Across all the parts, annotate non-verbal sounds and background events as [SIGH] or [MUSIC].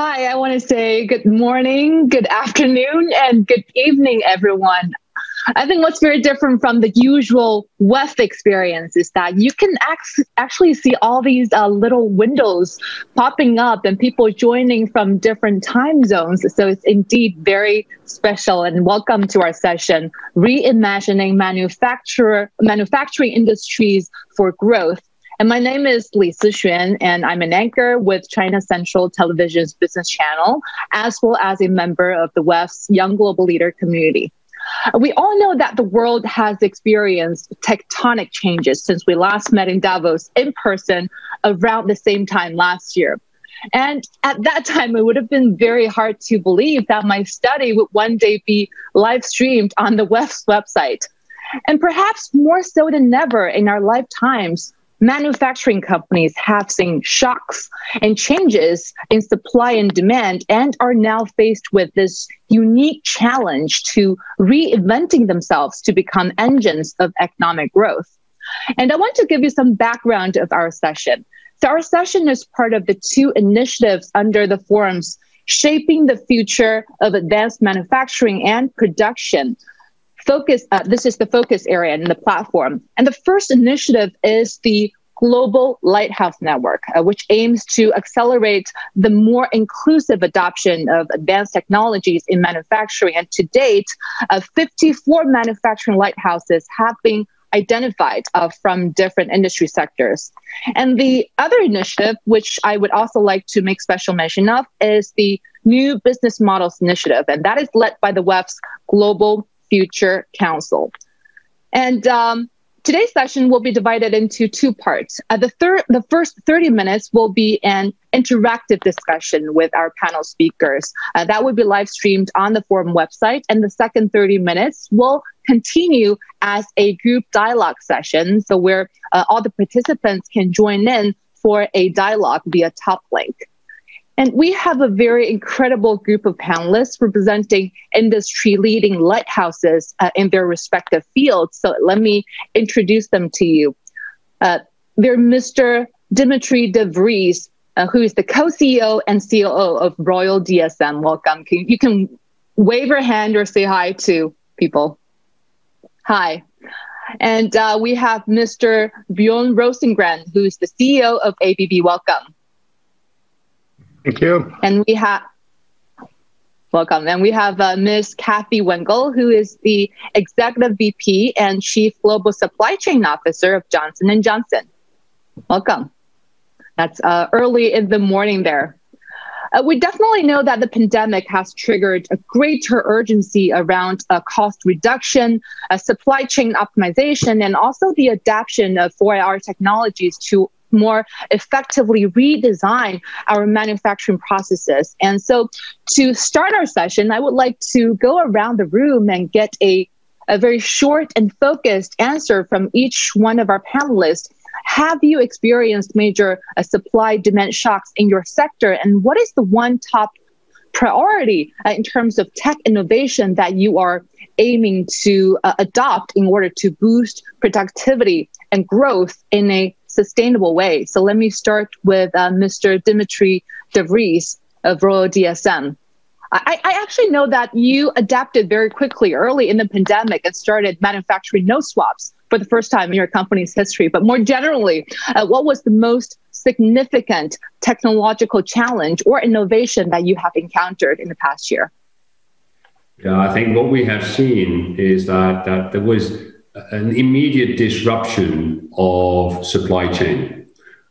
Hi, I want to say good morning, good afternoon, and good evening, everyone. I think what's very different from the usual WEF experience is that you can actually see all these uh, little windows popping up and people joining from different time zones. So it's indeed very special. And welcome to our session, Reimagining Manufacturer, Manufacturing Industries for Growth. And my name is Lisa Sixuan, and I'm an anchor with China Central Television's business channel, as well as a member of the WEF's Young Global Leader community. We all know that the world has experienced tectonic changes since we last met in Davos in person around the same time last year. And at that time, it would have been very hard to believe that my study would one day be live streamed on the WEF's website. And perhaps more so than ever in our lifetimes, manufacturing companies have seen shocks and changes in supply and demand and are now faced with this unique challenge to reinventing themselves to become engines of economic growth. And I want to give you some background of our session. So, our session is part of the two initiatives under the forums Shaping the Future of Advanced Manufacturing and Production, focus uh, this is the focus area in the platform. And the first initiative is the global lighthouse network uh, which aims to accelerate the more inclusive adoption of advanced technologies in manufacturing. And to date uh, 54 manufacturing lighthouses have been identified uh, from different industry sectors. And the other initiative, which I would also like to make special mention of, is the New Business Models Initiative, and that is led by the WEF's Global Future Council. And um, today's session will be divided into two parts. Uh, the third, the first 30 minutes will be an interactive discussion with our panel speakers. Uh, that will be live streamed on the forum website, and the second 30 minutes will continue as a group dialogue session, so where uh, all the participants can join in for a dialogue via top link. And we have a very incredible group of panelists representing industry leading lighthouses uh, in their respective fields. So let me introduce them to you. Uh, they're Mr. Dimitri de Vreeze, uh, who is the co CEO and COO of Royal DSM. Welcome. Can, you can wave your hand or say hi to people. Hi. And uh, we have Mr. Björn Rosengren, who is the CEO of ABB. Welcome. Thank you. And we have welcome, and we have uh, Ms. Kathy Wengel, who is the executive VP and chief global supply chain officer of Johnson and Johnson. Welcome. That's uh, early in the morning there. Uh, we definitely know that the pandemic has triggered a greater urgency around uh, cost reduction, uh, supply chain optimization, and also the adaptation of 4IR technologies to more effectively redesign our manufacturing processes. And so, to start our session, I would like to go around the room and get a, a very short and focused answer from each one of our panelists. Have you experienced major uh, supply demand shocks in your sector? And what is the one top priority uh, in terms of tech innovation that you are aiming to uh, adopt in order to boost productivity and growth in a sustainable way. So let me start with uh, Mr. Dimitri de Vreeze of Royal DSM. I, I, actually know that you adapted very quickly early in the pandemic and started manufacturing nose swabs for the first time in your company's history. But more generally, uh, what was the most significant technological challenge or innovation that you have encountered in the past year? Yeah, I think what we have seen is that, that there was an immediate disruption of supply chain.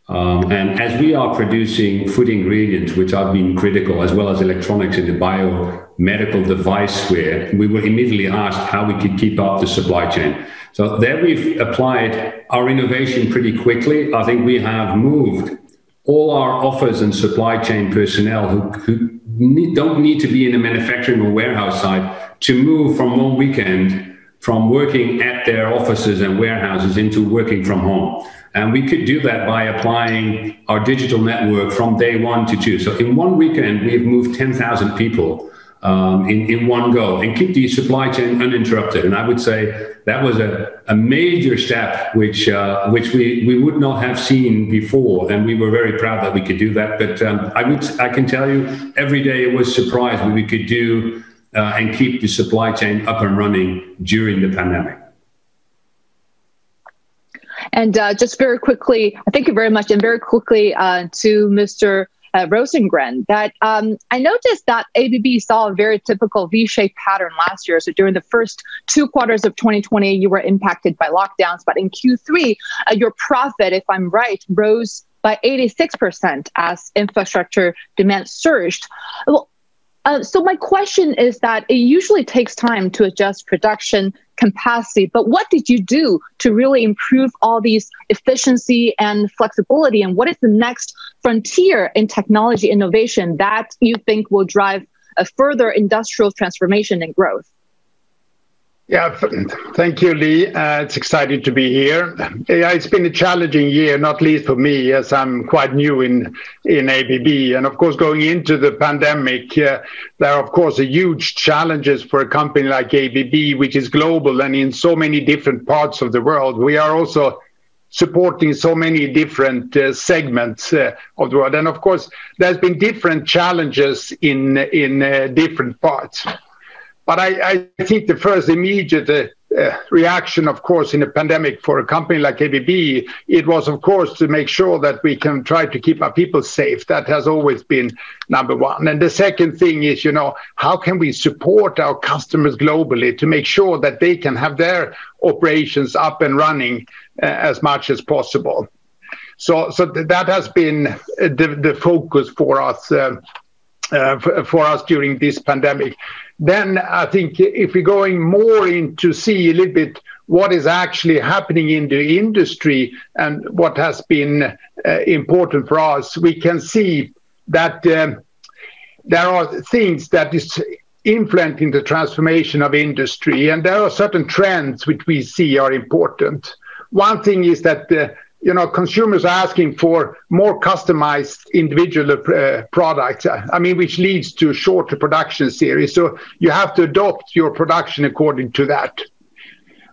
Um, and as we are producing food ingredients, which have been critical, as well as electronics in the biomedical device sphere, we were immediately asked how we could keep up the supply chain. So there we've applied our innovation pretty quickly. I think we have moved all our offers and supply chain personnel who, who need, don't need to be in a manufacturing or warehouse site to move from one weekend from working at their offices and warehouses into working from home. And we could do that by applying our digital network from day one to two. So in one weekend, we've moved 10,000 people um, in, in one go and keep the supply chain uninterrupted. And I would say that was a, a major step which uh, which we, we would not have seen before. And we were very proud that we could do that. But um, I would I can tell you every day it was surprised what we could do uh, and keep the supply chain up and running during the pandemic. And uh, just very quickly, thank you very much, and very quickly uh, to Mr uh, Rosengren that um, I noticed that ABB saw a very typical V-shaped pattern last year. So during the first two quarters of 2020, you were impacted by lockdowns, but in Q3, uh, your profit, if I'm right, rose by 86% as infrastructure demand surged. Well, uh, so my question is that it usually takes time to adjust production capacity, but what did you do to really improve all these efficiency and flexibility? And what is the next frontier in technology innovation that you think will drive a further industrial transformation and growth? Yeah, thank you, Li. Uh, it's exciting to be here. It's been a challenging year, not least for me, as I'm quite new in in ABB. And of course, going into the pandemic, uh, there are of course huge challenges for a company like ABB, which is global and in so many different parts of the world. We are also supporting so many different uh, segments of the world, and of course, there's been different challenges in different parts. But I, I think the first immediate uh, uh, reaction, of course, in a pandemic for a company like ABB, it was, of course, to make sure that we can try to keep our people safe. That has always been number one. And the second thing is, you know, how can we support our customers globally to make sure that they can have their operations up and running uh, as much as possible? So, so that has been uh, the, the focus for us. Uh, uh, for, for us during this pandemic. Then I think if we're going more into see a little bit what is actually happening in the industry and what has been uh, important for us, we can see that um, there are things that is influencing the transformation of industry, and there are certain trends which we see are important. One thing is that uh, you know consumers are asking for more customized individual uh, products i mean which leads to shorter production series. So you have to adopt your production according to that.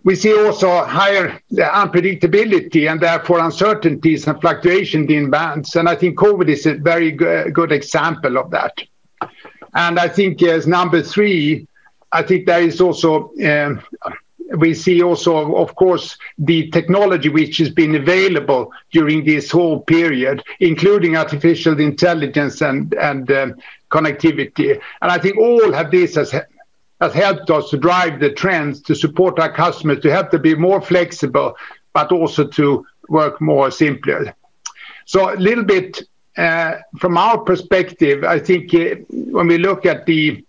We see also higher uh, unpredictability and therefore uncertainties and fluctuation in bands and i think covid is a very good example of that. And i think as number three i think there is also um, we see also, of course, the technology which has been available during this whole period, including artificial intelligence and, and um, connectivity. And I think all of this has, has helped us to drive the trends, to support our customers, to help them be more flexible, but also to work more simply. So a little bit uh, from our perspective, I think uh, when we look at the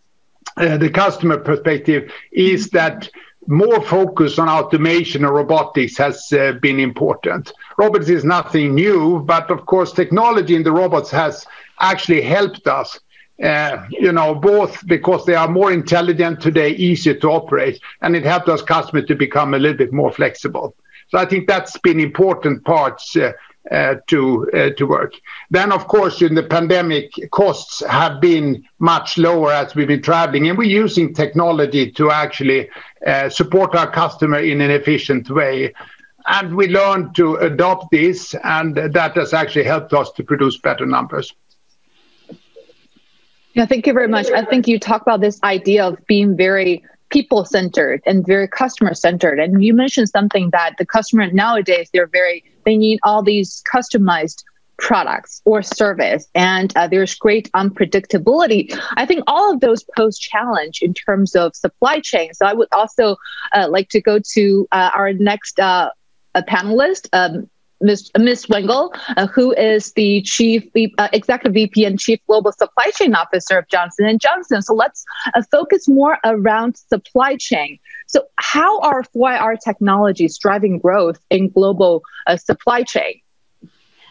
uh, the customer perspective, is that more focus on automation and robotics has uh, been important. Robots is nothing new, but of course, technology in the robots has actually helped us. Uh, you know, both because they are more intelligent today, easier to operate, and it helped us customers to become a little bit more flexible. So I think that's been important parts uh, to uh, to work. Then, of course, in the pandemic, costs have been much lower as we've been traveling, and we're using technology to actually uh, support our customer in an efficient way. And we learned to adopt this, and that has actually helped us to produce better numbers. Yeah, thank you very much. I think you talk about this idea of being very people centered and very customer centered. And you mentioned something that the customer nowadays, they're very, they need all these customized products or service and uh, there's great unpredictability i think all of those pose challenge in terms of supply chain so i would also uh, like to go to uh, our next uh, panelist um, Ms. Ms. Wengel, uh, who is the chief uh, executive VP and chief global supply chain officer of Johnson and Johnson. So let's uh, focus more around supply chain. So how are 4IR technologies driving growth in global uh, supply chain?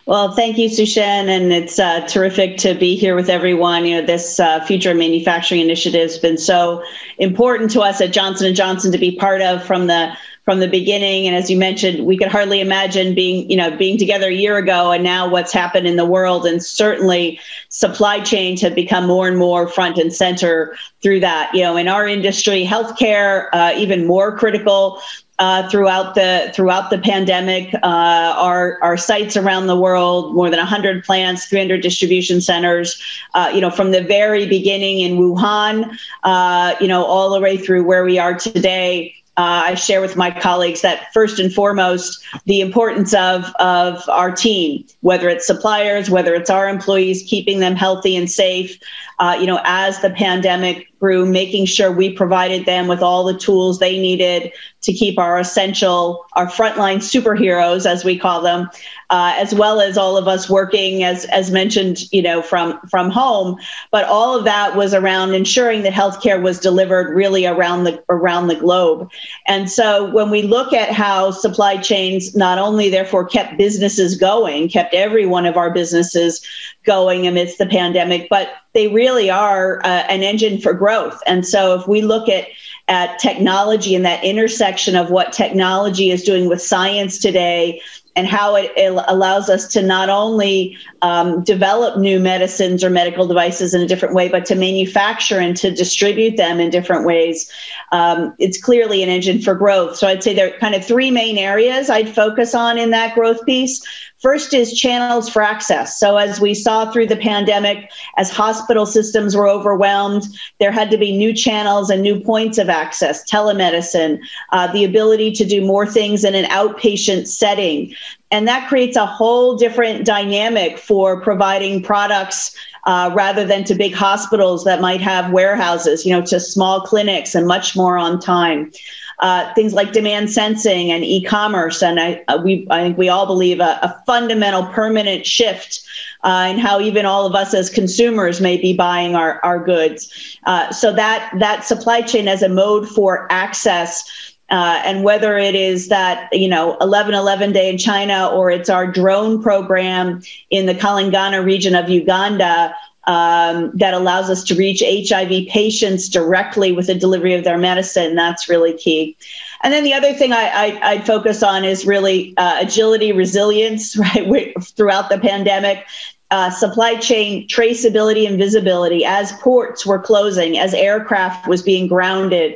Well, thank you, Sixuan, and it's uh, terrific to be here with everyone. You know, this uh, future manufacturing initiative has been so important to us at Johnson and Johnson to be part of from the from the beginning. And as you mentioned, we could hardly imagine being, you know, being together a year ago and now what's happened in the world. And certainly supply chains have become more and more front and center through that. You know, in our industry, healthcare, uh, even more critical uh, throughout the throughout the pandemic. Uh, our our sites around the world, more than 100 plants, 300 distribution centers. Uh, you know, from the very beginning in Wuhan, uh, you know, all the way through where we are today. Uh, I share with my colleagues that first and foremost, the importance of, of our team, whether it's suppliers, whether it's our employees, keeping them healthy and safe, uh, you know, as the pandemic grew, making sure we provided them with all the tools they needed to keep our essential, our frontline superheroes, as we call them, uh, as well as all of us working, as as mentioned, you know, from from home. But all of that was around ensuring that healthcare was delivered really around the around the globe. And so when we look at how supply chains not only therefore kept businesses going, kept every one of our businesses going amidst the pandemic, but they really are uh, an engine for growth. And so if we look at at technology and that intersection of what technology is doing with science today and how it, it allows us to not only um, develop new medicines or medical devices in a different way, but to manufacture and to distribute them in different ways. Um, it's clearly an engine for growth. So I'd say there are kind of three main areas I'd focus on in that growth piece. First is channels for access. So, as we saw through the pandemic, as hospital systems were overwhelmed, there had to be new channels and new points of access, telemedicine, uh, the ability to do more things in an outpatient setting. And that creates a whole different dynamic for providing products uh, rather than to big hospitals that might have warehouses, you know, to small clinics and much more on time uh, things like demand sensing and e-commerce, and I uh, we I think we all believe a, a fundamental permanent shift uh, in how even all of us as consumers may be buying our our goods. Uh, so that that supply chain as a mode for access. Uh, and whether it is that you know 1111 day in China or it's our drone program in the Kalangala region of Uganda, um, that allows us to reach HIV patients directly with the delivery of their medicine. That's really key. And then the other thing I, would focus on is really uh, agility, resilience, [LAUGHS] right, throughout the pandemic. Uh, supply chain traceability and visibility as ports were closing, as aircraft was being grounded.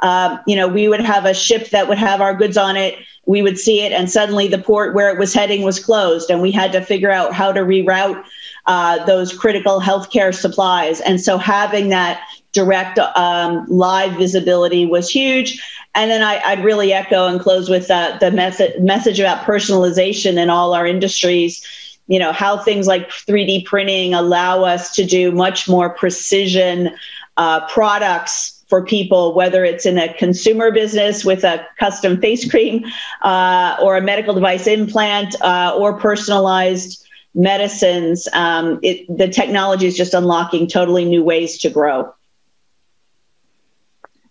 Uh, you know, we would have a ship that would have our goods on it. We would see it, and suddenly the port where it was heading was closed, and we had to figure out how to reroute uh, those critical healthcare supplies. And so having that direct um, live visibility was huge. And then I, would really echo and close with uh, the message message about personalization in all our industries. You know, how things like 3D printing allow us to do much more precision uh, products for people, whether it's in a consumer business with a custom face cream uh, or a medical device implant uh, or personalized medicines, um, it, the technology is just unlocking totally new ways to grow.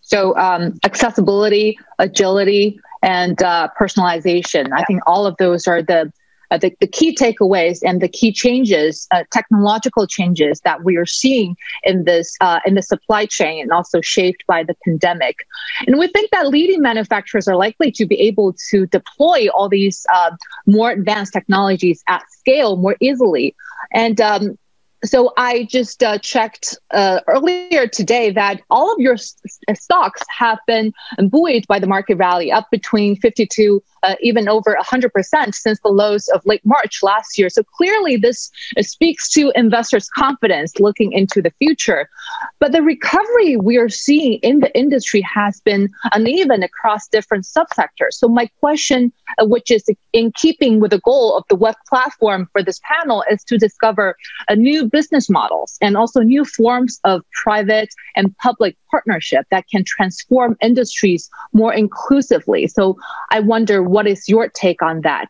So, um, accessibility, agility, and uh, personalization. I think all of those are the uh, the, the, key takeaways and the key changes, uh, technological changes that we are seeing in this uh, in the supply chain, and also shaped by the pandemic. And we think that leading manufacturers are likely to be able to deploy all these uh, more advanced technologies at scale more easily. And um, so I just uh, checked uh, earlier today that all of your stocks have been buoyed by the market rally, up between 52 uh, even over 100% since the lows of late March last year. So clearly, this speaks to investors' confidence looking into the future. But the recovery we are seeing in the industry has been uneven across different subsectors. So, my question, uh, which is in keeping with the goal of the WEF platform for this panel, is to discover uh, new business models and also new forms of private and public partnership that can transform industries more inclusively. So, I wonder what is your take on that?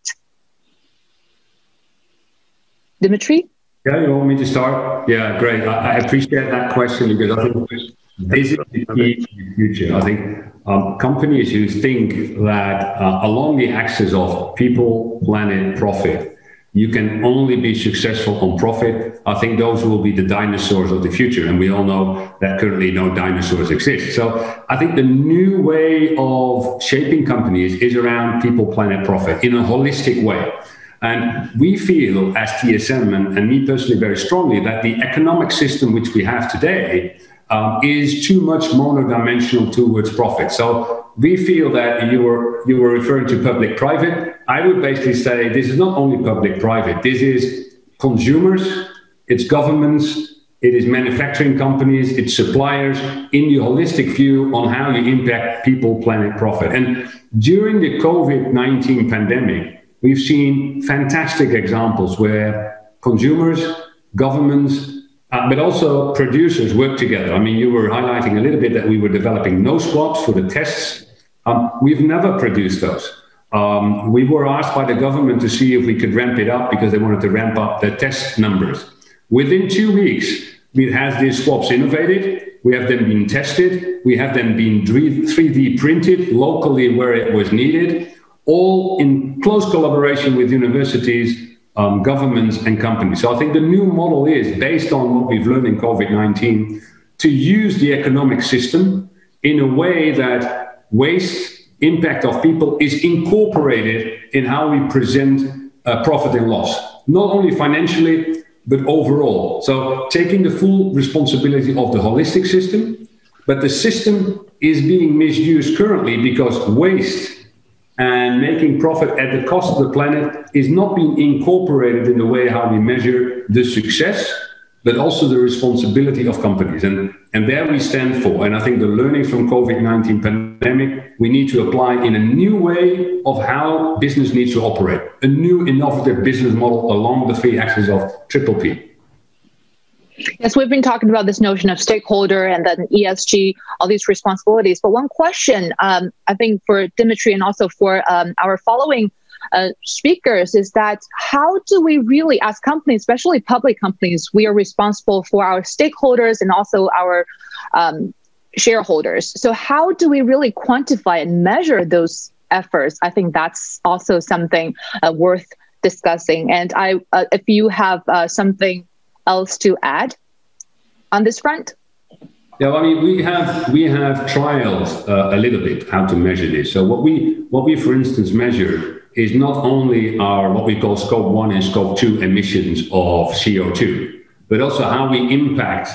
Dimitri? Yeah, you want me to start? Yeah, great. I, I appreciate that question because I think this is the key to the future. I think um, companies who think that uh, along the axis of people, planet, profit, you can only be successful on profit. I think those will be the dinosaurs of the future. And we all know that currently no dinosaurs exist. So I think the new way of shaping companies is around people, planet, profit in a holistic way. And we feel as DSM, and, and me personally very strongly, that the economic system which we have today um, is too much monodimensional towards profit. So we feel that you were you were referring to public private. I would basically say this is not only public private. This is consumers, it's governments, it is manufacturing companies, it's suppliers in the holistic view on how you impact people, planet, profit. And during the COVID 19 pandemic, we've seen fantastic examples where consumers, governments, uh, but also producers work together. I mean, you were highlighting a little bit that we were developing no swabs for the tests. Um, we've never produced those. Um, we were asked by the government to see if we could ramp it up because they wanted to ramp up the test numbers. Within two weeks, we had these swabs innovated. We have them been tested. We have them been 3D printed locally where it was needed, all in close collaboration with universities um, governments and companies. So I think the new model is based on what we've learned in COVID 19 to use the economic system in a way that waste, impact of people is incorporated in how we present uh, profit and loss, not only financially, but overall. So taking the full responsibility of the holistic system, but the system is being misused currently because waste and making profit at the cost of the planet is not being incorporated in the way how we measure the success but also the responsibility of companies and and there we stand for and i think the learning from covid-19 pandemic we need to apply in a new way of how business needs to operate a new innovative business model along the three axes of triple p Yes, we've been talking about this notion of stakeholder and then ESG, all these responsibilities. But one question, um, I think, for Dimitri and also for um, our following uh, speakers is that how do we really, as companies, especially public companies, we are responsible for our stakeholders and also our um, shareholders. So, how do we really quantify and measure those efforts? I think that's also something uh, worth discussing. And I, uh, if you have uh, something else to add on this front? Yeah, I mean, we have we have trialed uh, a little bit how to measure this. So what we what we, for instance, measure is not only our what we call scope one and scope two emissions of CO two, but also how we impact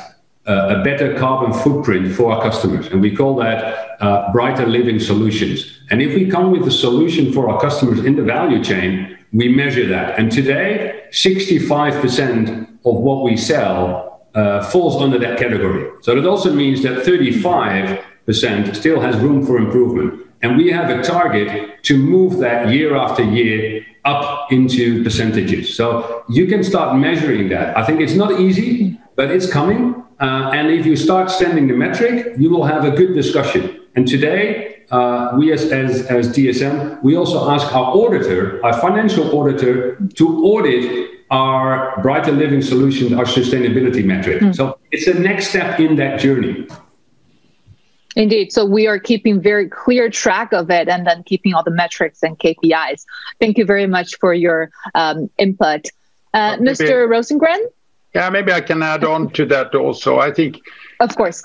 uh, a better carbon footprint for our customers, and we call that uh, brighter living solutions. And if we come with a solution for our customers in the value chain, we measure that. And today, 65% of what we sell uh, falls under that category. So that also means that 35% still has room for improvement. And we have a target to move that year after year up into percentages. So you can start measuring that. I think it's not easy, but it's coming. Uh, and if you start sending the metric, you will have a good discussion. And today, uh, we as, as, as DSM, we also ask our auditor, our financial auditor, to audit our brighter living solutions, our sustainability metric. Mm. So it's a next step in that journey. Indeed. So we are keeping very clear track of it and then keeping all the metrics and KPIs. Thank you very much for your um, input. Uh, Mr. Rosengren? Yeah, maybe I can add on to that also. I think. Of course.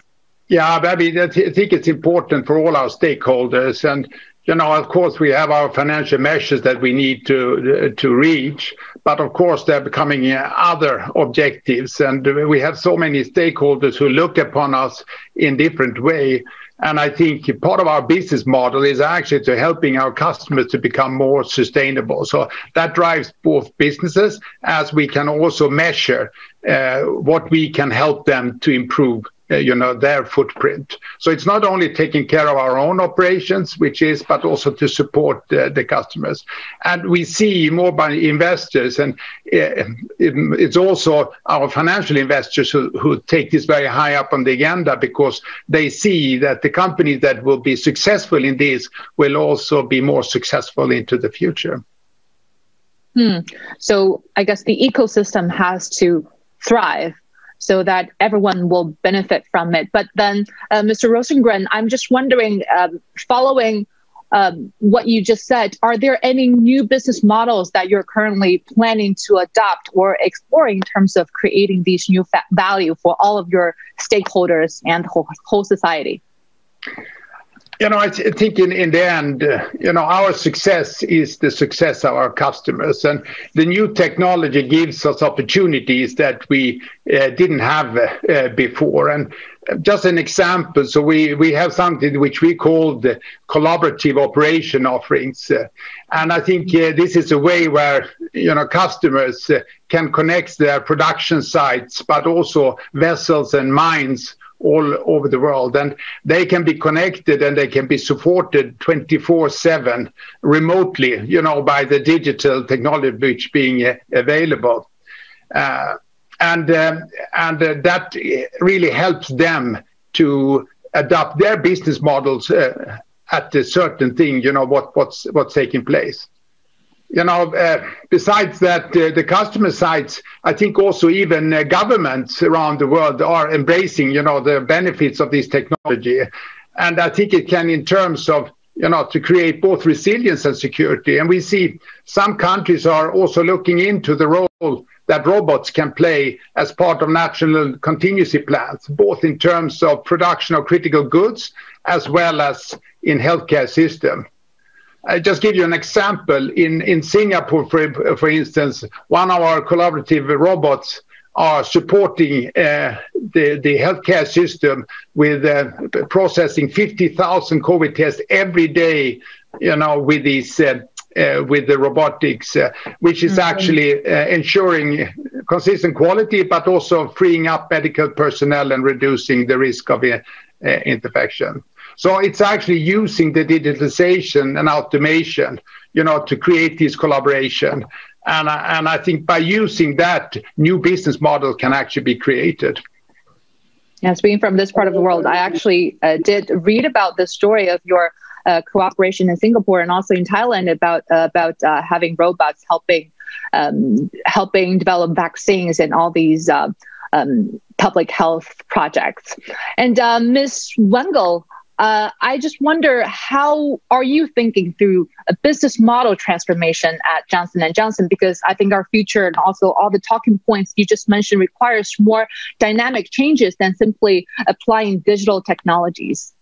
Yeah, I mean, I think it's important for all our stakeholders. And you know, of course, we have our financial measures that we need to to reach, but of course, they're becoming uh, other objectives, and we have so many stakeholders who look upon us in different way. And I think part of our business model is actually to helping our customers to become more sustainable. So that drives both businesses as we can also measure uh, what we can help them to improve you know their footprint. So it's not only taking care of our own operations which is but also to support uh, the customers. And we see more by investors and uh, it, it's also our financial investors who, who take this very high up on the agenda because they see that the companies that will be successful in this will also be more successful into the future. Hmm. so i guess the ecosystem has to thrive so that everyone will benefit from it. But then, uh, Mr. Rosengren, I'm just wondering, um, following um, what you just said, are there any new business models that you're currently planning to adopt or exploring in terms of creating these new fa- value for all of your stakeholders and whole, whole society? You know, I think in, in the end, uh, you know, our success is the success of our customers. And the new technology gives us opportunities that we uh, didn't have uh, before. And just an example, so we, we have something which we call the collaborative operation offerings. Uh, and I think uh, this is a way where, you know, customers uh, can connect their production sites, but also vessels and mines all over the world. And they can be connected and they can be supported 24 7 remotely you know by the digital technology which being uh, available. Uh, and um, and uh, that really helps them to adapt their business models uh, at a certain thing you know what what's what's taking place you know, uh, besides that, uh, the customer sides, I think also even uh, governments around the world are embracing, you know, the benefits of this technology. And I think it can, in terms of, you know, to create both resilience and security. And we see some countries are also looking into the role that robots can play as part of national contingency plans, both in terms of production of critical goods as well as in healthcare system. I just give you an example. In, in Singapore, for, for instance, one of our collaborative robots are supporting uh, the, the healthcare system with uh, processing 50,000 COVID tests every day, you know, with these uh, with the robotics, which is mm-hmm. actually ensuring consistent quality, but also freeing up medical personnel and reducing the risk of infection. So it's actually using the digitalization and automation, you know, to create this collaboration. I think by using that, new business model can actually be created. Yes, being from this part of the world, I actually uh, did read about the story of your uh, cooperation in Singapore and also in Thailand about uh, about having robots helping um, helping develop vaccines and all these um, public health projects. And Ms. Wengel, uh, I just wonder how are you thinking through a business model transformation at Johnson and Johnson? Because I think our future and also all the talking points you just mentioned requires more dynamic changes than simply applying digital technologies.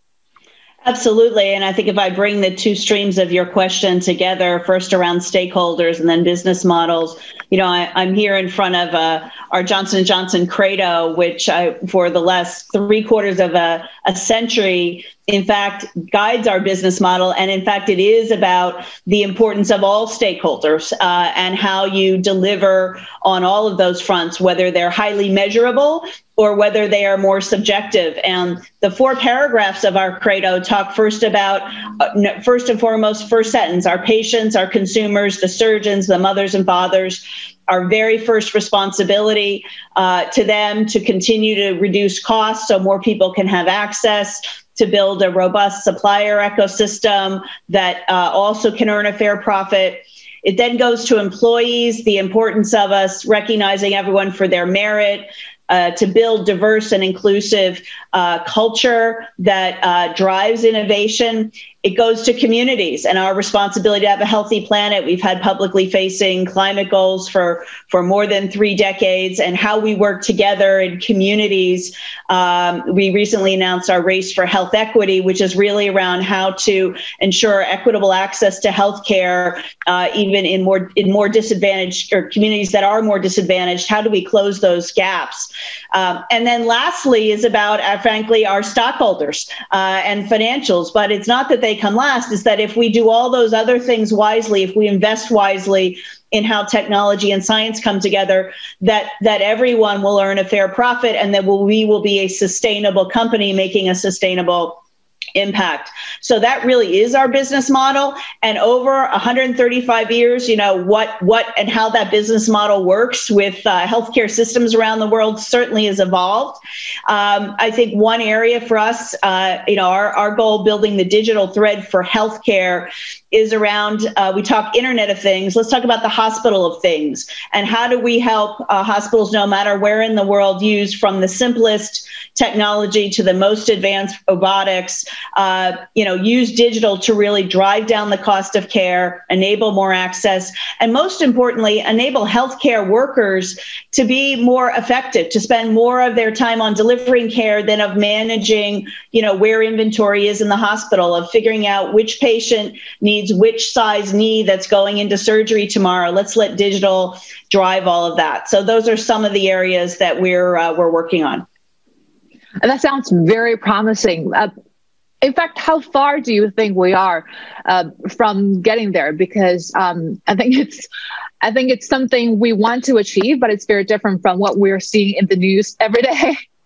Absolutely. And I think if I bring the two streams of your question together, first around stakeholders and then business models, you know, I, am here in front of uh, our Johnson & Johnson Credo, which I, for the last three quarters of a, a century in fact guides our business model and in fact it is about the importance of all stakeholders uh, and how you deliver on all of those fronts whether they're highly measurable or whether they are more subjective. And the four paragraphs of our credo talk first about uh, first and foremost first sentence our patients our consumers the surgeons the mothers and fathers our very first responsibility uh, to them to continue to reduce costs so more people can have access to build a robust supplier ecosystem that uh, also can earn a fair profit. It then goes to employees, the importance of us recognizing everyone for their merit, uh, to build diverse and inclusive uh, culture that uh, drives innovation. It goes to communities and our responsibility to have a healthy planet. We've had publicly facing climate goals for, for more than three decades and how we work together in communities. Um, we recently announced our Race for Health Equity, which is really around how to ensure equitable access to health care, uh, even in more, in more disadvantaged or communities that are more disadvantaged. How do we close those gaps? Um, and then lastly is about, uh, frankly, our stockholders uh, and financials. But it's not that they come last, is that if we do all those other things wisely, if we invest wisely, in how technology and science come together that that everyone will earn a fair profit and that we will be a sustainable company making a sustainable impact. So that really is our business model. And over 135 years, you know what what and how that business model works with uh, healthcare systems around the world certainly has evolved. Um, I think one area for us, uh, you know, our our goal building the digital thread for healthcare is around uh, we talk Internet of Things. Let's talk about the hospital of things and how do we help uh, hospitals, no matter where in the world, use from the simplest technology to the most advanced robotics. Uh, you know, use digital to really drive down the cost of care, enable more access, and most importantly, enable healthcare workers to be more effective, to spend more of their time on delivering care than of managing, you know, where inventory is in the hospital, of figuring out which patient needs which size knee that's going into surgery tomorrow. Let's let digital drive all of that. So those are some of the areas that we're uh, we're working on. And that sounds very promising. Uh, in fact, how far do you think we are uh, from getting there? Because um, I think it's, I think it's something we want to achieve, but it's very different from what we're seeing in the news every day. [LAUGHS]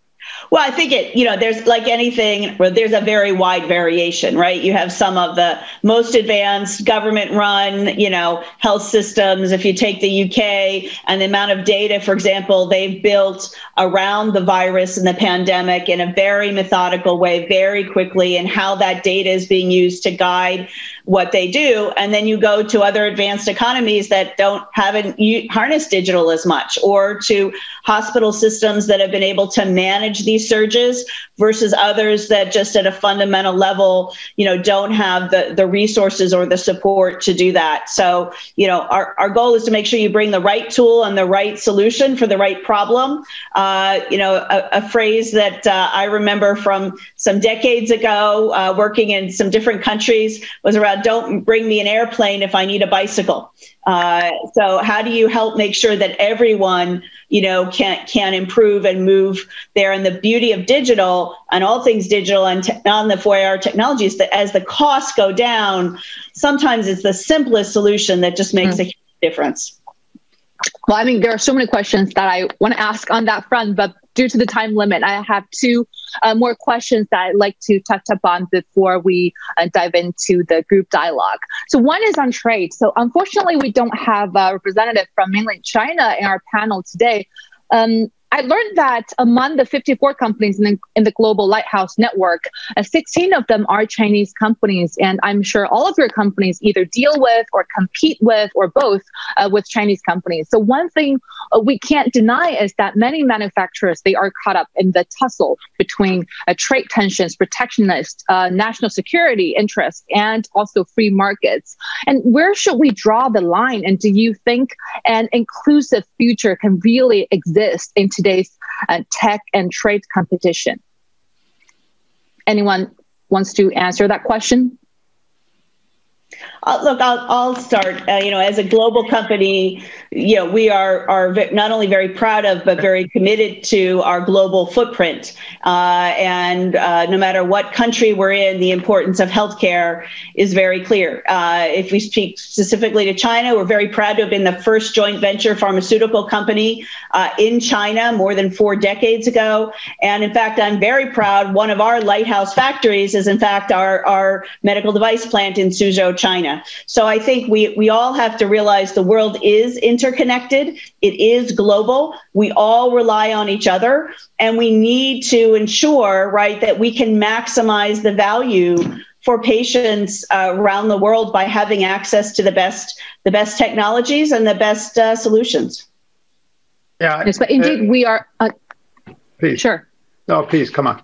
Well, I think it, you know, there's like anything where there's a very wide variation, right? You have some of the most advanced government run, you know, health systems. If you take the UK and the amount of data, for example, they've built around the virus and the pandemic in a very methodical way, very quickly, and how that data is being used to guide what they do. And then you go to other advanced economies that don't haven't harnessed digital as much, or to hospital systems that have been able to manage these surges versus others that just at a fundamental level, you know, don't have the, the resources or the support to do that. So, you know, our, our goal is to make sure you bring the right tool and the right solution for the right problem. Uh, you know, a, a phrase that uh, I remember from some decades ago, uh, working in some different countries, was around don't bring me an airplane if I need a bicycle. Uh, so how do you help make sure that everyone, you know, can can improve and move there? And the beauty of digital and all things digital and te- on the 4IR technologies that as the costs go down, sometimes it's the simplest solution that just makes mm-hmm. a huge difference. Well, I mean, there are so many questions that I want to ask on that front, but due to the time limit, I have two uh, more questions that I'd like to touch upon before we uh, dive into the group dialogue. So one is on trade. So unfortunately, we don't have a representative from mainland China in our panel today. Um, I learned that among the 54 companies in the, in the global Lighthouse network, uh, 16 of them are Chinese companies. And I'm sure all of your companies either deal with or compete with or both uh, with Chinese companies. So one thing uh, we can't deny is that many manufacturers, they are caught up in the tussle between uh, trade tensions, protectionist, uh, national security interests, and also free markets. And where should we draw the line? And do you think an inclusive future can really exist in today's uh, tech and trade competition? Anyone wants to answer that question? Uh, look, I'll, I'll start. Uh, you know, as a global company, you know, we are are not only very proud of, but very committed to our global footprint. Uh, and uh, no matter what country we're in, the importance of healthcare is very clear. Uh, if we speak specifically to China, we're very proud to have been the first joint venture pharmaceutical company uh, in China more than four decades ago. And in fact, I'm very proud. One of our lighthouse factories is, in fact, our our medical device plant in Suzhou, China. China. So I think we, we all have to realize the world is interconnected, it is global. We all rely on each other, and we need to ensure, right, that we can maximize the value for patients uh, around the world by having access to the best the best technologies and the best uh, solutions. Yeah, yes, but indeed uh, we are. Uh, please, sure. No, please come on.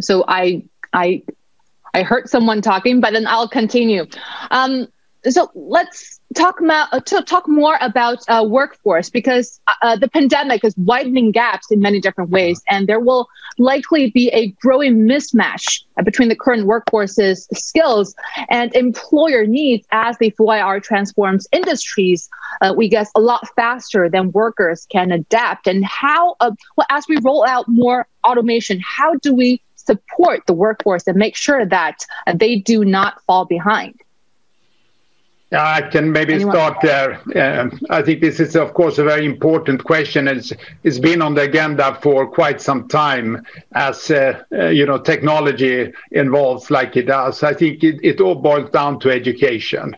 So I I I heard someone talking, but then I'll continue. Um, so let's talk about uh, to talk more about uh, workforce because uh, uh, the pandemic is widening gaps in many different ways, and there will likely be a growing mismatch between the current workforce's skills and employer needs as the 4IR transforms industries. Uh, we guess a lot faster than workers can adapt, and how uh, well as we roll out more automation, how do we support the workforce and make sure that they do not fall behind? I can maybe Anyone? start there. Uh, I think this is, of course, a very important question. It's, it's been on the agenda for quite some time as, uh, uh, you know, technology evolves like it does. I think it, it all boils down to education.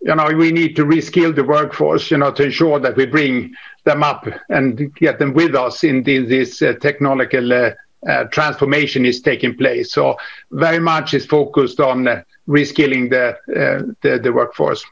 You know, we need to reskill the workforce, you know, to ensure that we bring them up and get them with us in, in this uh, technological uh, transformation is taking place. So very much is focused on uh, reskilling the, uh, workforce.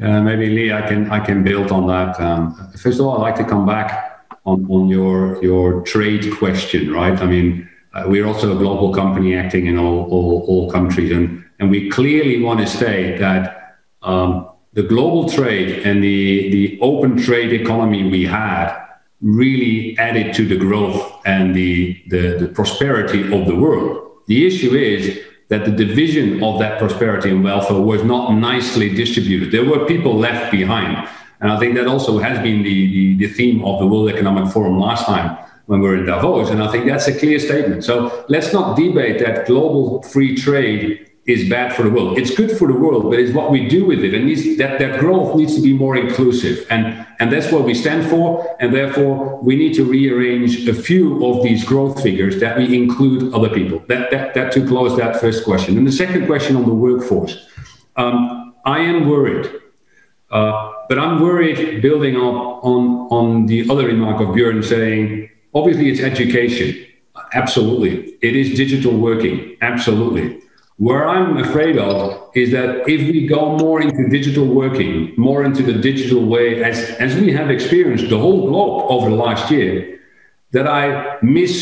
Uh, maybe Li, I can I can build on that. Um, first of all, I'd like to come back on, your your trade question, right? I mean, uh, we're also a global company acting in all, countries, and we clearly want to state that um, the global trade and the the open trade economy we had really added to the growth and the, the, the prosperity of the world. The issue is that the division of that prosperity and welfare was not nicely distributed. There were people left behind. And I think that also has been the, the, the, theme of the World Economic Forum last time when we were in Davos. And I think that's a clear statement. So let's not debate that global free trade is bad for the world. It's good for the world, but it's what we do with it. And needs, that, that growth needs to be more inclusive. And, and that's what we stand for. And therefore, we need to rearrange a few of these growth figures that we include other people. That, that, that to close that first question. And the second question on the workforce. Um, I am worried. Uh, but I'm worried building up on, on the other remark of Björn saying, obviously it's education. Absolutely. It is digital working. Absolutely. Where I'm afraid of is that if we go more into digital working, more into the digital way, as, as we have experienced the whole globe over the last year, that I miss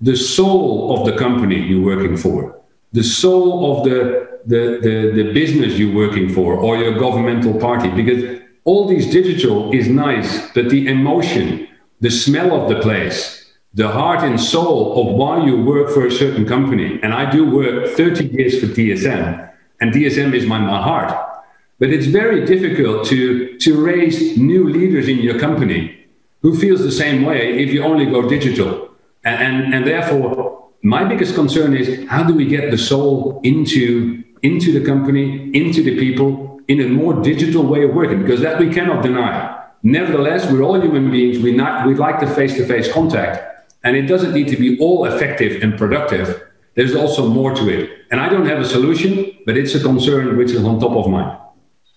the soul of the company you're working for, the soul of the, the, the, the business you're working for, or your governmental party. Because all these digital is nice, but the emotion, the smell of the place, the heart and soul of why you work for a certain company. And I do work 30 years for DSM, and DSM is my, my heart. But it's very difficult to, to raise new leaders in your company who feels the same way if you only go digital. And, and, and therefore, my biggest concern is how do we get the soul into, into the company, into the people in a more digital way of working? Because that we cannot deny. Nevertheless, we're all human beings. We, not, we like the face to face contact. And it doesn't need to be all effective and productive. There's also more to it. And I don't have a solution, but it's a concern which is on top of mind.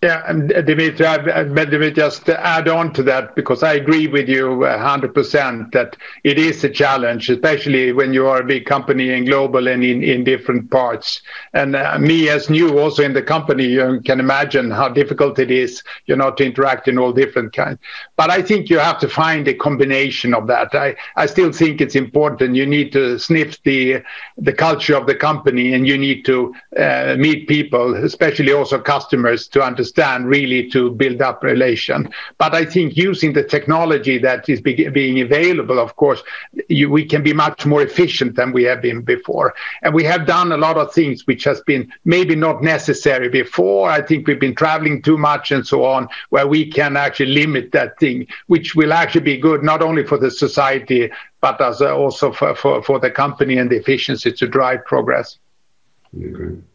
Yeah, uh, Dimitri, let me just add on to that because I agree with you 100% that it is a challenge, especially when you are a big company and global and in, in different parts. And uh, me, as new also in the company, you can imagine how difficult it is, you know, to interact in all different kinds. But I think you have to find a combination of that. I, I still think it's important. You need to sniff the the culture of the company, and you need to uh, meet people, especially also customers, to understand understand really to build up relation. But I think using the technology that is be- being available, of course, you, we can be much more efficient than we have been before. And we have done a lot of things which has been maybe not necessary before. I think we've been traveling too much and so on, where we can actually limit that thing, which will actually be good not only for the society but as uh, also for, for, for the company and the efficiency to drive progress.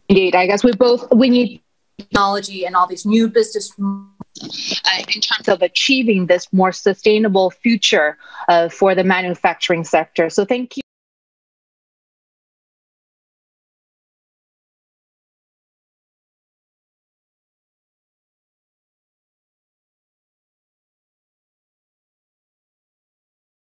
Indeed, I guess we both we need technology and all these new business uh, in terms of achieving this more sustainable future uh, for the manufacturing sector. So thank you.